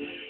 Mm-hmm.